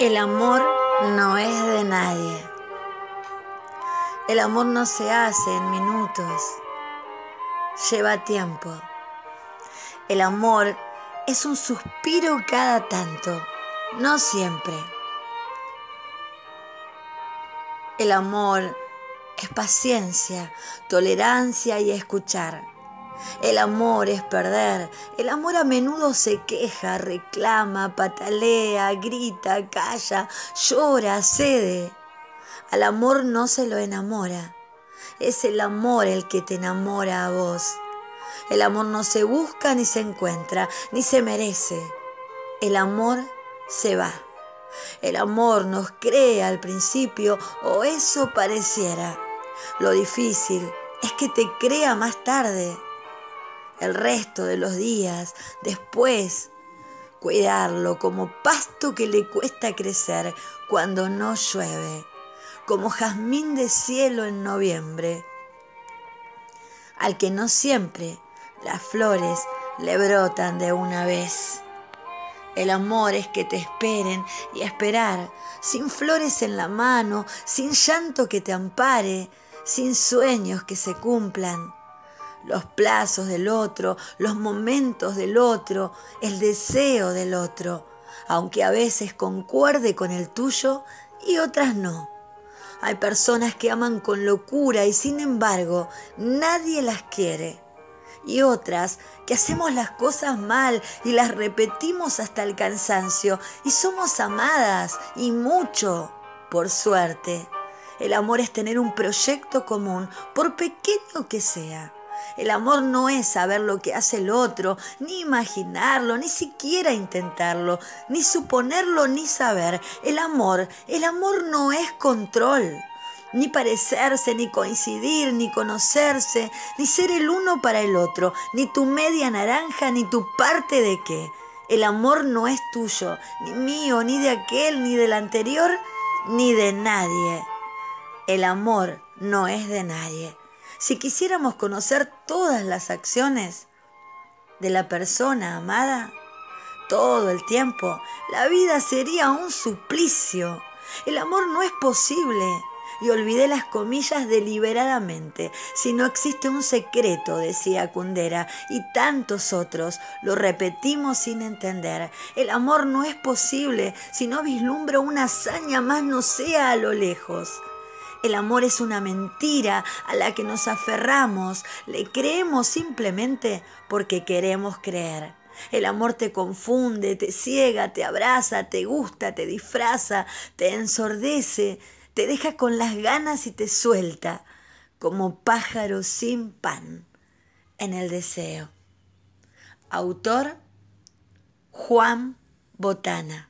El amor no es de nadie. El amor no se hace en minutos. Lleva tiempo. El amor es un suspiro cada tanto, no siempre. El amor es paciencia, tolerancia y escuchar. El amor es perder. El amor a menudo se queja, reclama, patalea, grita, calla, llora, cede. Al amor no se lo enamora. Es el amor el que te enamora a vos. El amor no se busca ni se encuentra, ni se merece. El amor se va. El amor nos crea al principio, o eso pareciera. Lo difícil es que te crea más tarde el resto de los días después, cuidarlo como pasto que le cuesta crecer cuando no llueve, como jazmín de cielo en noviembre, al que no siempre las flores le brotan de una vez. El amor es que te esperen y esperar, sin flores en la mano, sin llanto que te ampare, sin sueños que se cumplan los plazos del otro, los momentos del otro, el deseo del otro, aunque a veces concuerde con el tuyo y otras no. Hay personas que aman con locura y sin embargo nadie las quiere. Y otras que hacemos las cosas mal y las repetimos hasta el cansancio y somos amadas y mucho, por suerte. El amor es tener un proyecto común, por pequeño que sea el amor no es saber lo que hace el otro, ni imaginarlo, ni siquiera intentarlo, ni suponerlo, ni saber. El amor, el amor no es control. Ni parecerse, ni coincidir, ni conocerse, ni ser el uno para el otro, ni tu media naranja, ni tu parte de qué. El amor no es tuyo, ni mío, ni de aquel, ni del anterior, ni de nadie. El amor no es de nadie. Si quisiéramos conocer todas las acciones de la persona amada, todo el tiempo, la vida sería un suplicio. El amor no es posible. Y olvidé las comillas deliberadamente. Si no existe un secreto, decía Kundera, y tantos otros, lo repetimos sin entender. El amor no es posible si no vislumbra una hazaña más no sea a lo lejos. El amor es una mentira a la que nos aferramos, le creemos simplemente porque queremos creer. El amor te confunde, te ciega, te abraza, te gusta, te disfraza, te ensordece, te deja con las ganas y te suelta, como pájaro sin pan en el deseo. Autor Juan Botana.